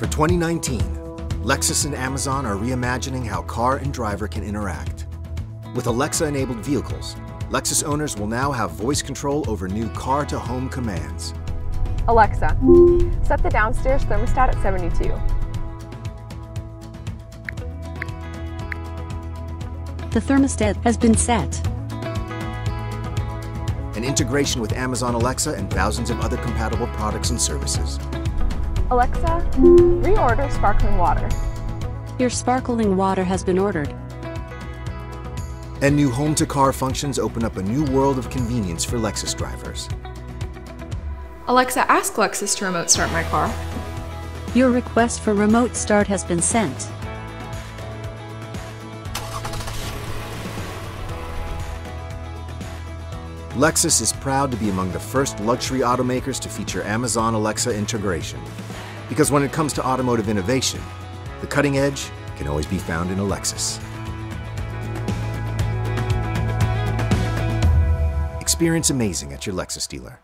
For 2019, Lexus and Amazon are reimagining how car and driver can interact. With Alexa-enabled vehicles, Lexus owners will now have voice control over new car-to-home commands. Alexa, set the downstairs thermostat at 72. The thermostat has been set. An integration with Amazon Alexa and thousands of other compatible products and services. Alexa, reorder sparkling water. Your sparkling water has been ordered. And new home-to-car functions open up a new world of convenience for Lexus drivers. Alexa, ask Lexus to remote start my car. Your request for remote start has been sent. Lexus is proud to be among the first luxury automakers to feature Amazon Alexa integration. Because when it comes to automotive innovation, the cutting edge can always be found in a Lexus. Experience amazing at your Lexus dealer.